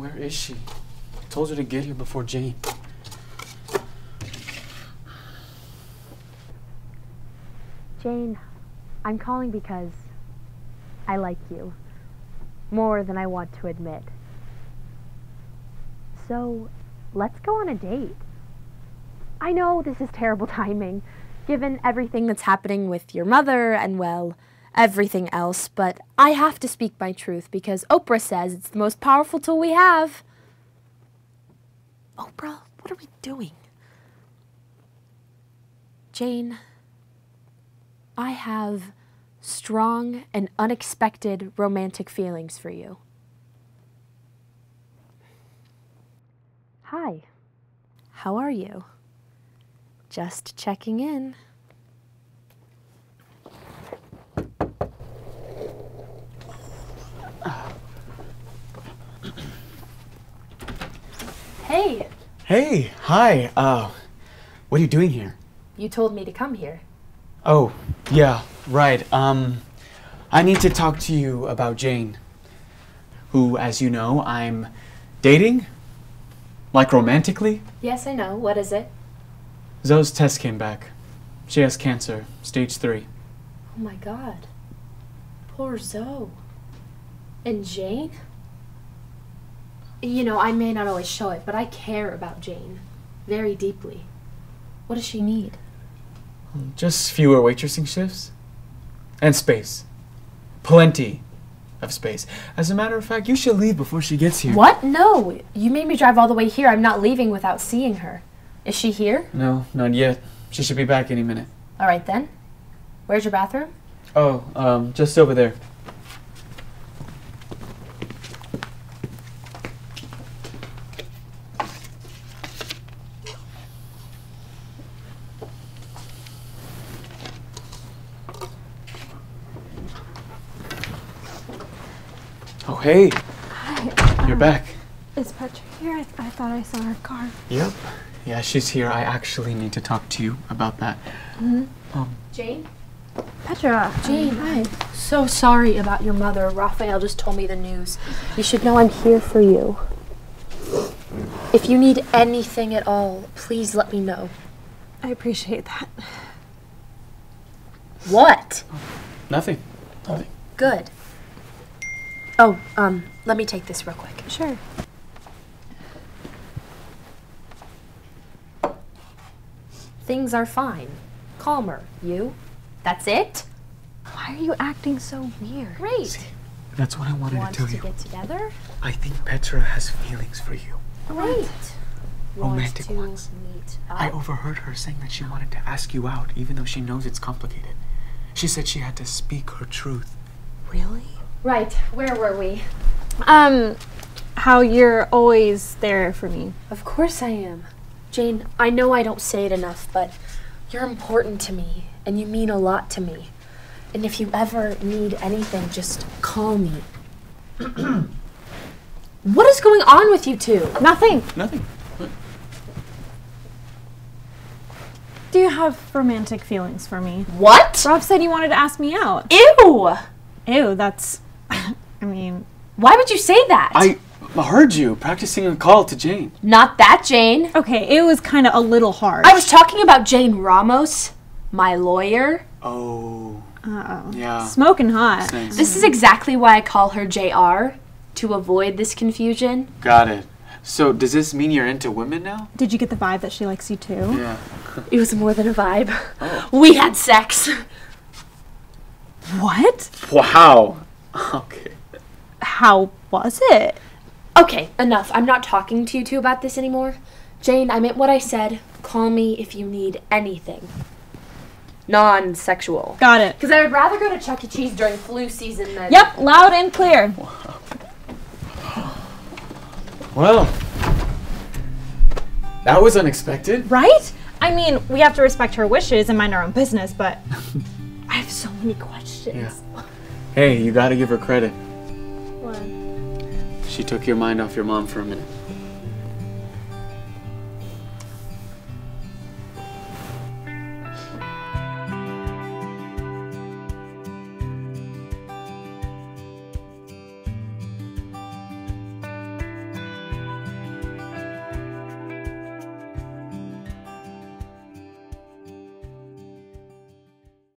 Where is she? I told her to get here before Jane. Jane, I'm calling because I like you more than I want to admit. So, let's go on a date. I know this is terrible timing, given everything that's happening with your mother and, well, everything else, but I have to speak my truth because Oprah says it's the most powerful tool we have. Oprah, what are we doing? Jane, I have strong and unexpected romantic feelings for you. Hi. How are you? Just checking in. Hey, Hey, hi. Uh, what are you doing here? you told me to come here. Oh, yeah, right. Um, I need to talk to you about Jane, who, as you know, I'm dating. Like romantically. Yes, I know. What is it? Xo's test came back. She has cancer, stage three. Oh my god. Poor Xo. And Jane? You know, I may not always show it, but I care about Jane very deeply. What does she need? Just fewer waitressing shifts. And space. Plenty of space. As a matter of fact, you should leave before she gets here. What? No. You made me drive all the way here. I'm not leaving without seeing her. Is she here? No, not yet. She should be back any minute. All right then. Where's your bathroom? Oh, um, just over there. Oh, hey. Hi. You're back. Is Petra here? I, I thought I saw her car. Yep. Yeah, she's here. I actually need to talk to you about that. Um, Jane? Petra. Jane, hi. So sorry about your mother. Rafael just told me the news. You should know I'm here for you. If you need anything at all, please let me know. I appreciate that. What? nothing. Nothing. Good. Oh, um, let me take this real quick. Sure. Things are fine. Calmer. You? That's it? Why are you acting so weird? Great. See, That's what I wanted Want to tell to you. get together? I think Petra has feelings for you. Great. Romantic Want to ones. meet I overheard her saying that she wanted to ask you out, even though she knows it's complicated. She said she had to speak her truth. Really? Right. Where were we? Um, how you're always there for me. Of course I am. Jane, I know I don't say it enough, but you're important to me, and you mean a lot to me. And if you ever need anything, just call me. what is going on with you two? Nothing. Nothing. Do you have romantic feelings for me? What? Rob said you wanted to ask me out. Ew! Ew, that's. I mean, Why would you say that? I heard you practicing a call to Jane. Not that Jane. okay, it was kind of a little hard. I was talking about Jane Ramos, my lawyer. Oh, Uh oh. yeah. Smoking hot. Thanks. This is exactly why I call her JR, to avoid this confusion. Got it. So, does this mean you're into women now? Did you get the vibe that she likes you too? Yeah. It was more than a vibe. Oh. We had sex. What? Wow. Okay. How was it? Okay, enough. I'm not talking to you two about this anymore. Jane, I meant what I said. Call me if you need anything. Non sexual. Got it. Because I would rather go to Chuck E. Cheese during flu season than. Yep, loud and clear. Well, that was unexpected. Right? I mean, we have to respect her wishes and mind our own business, but I have so many questions. Yeah. Hey, you gotta give her credit. What? She took your mind off your mom for a minute.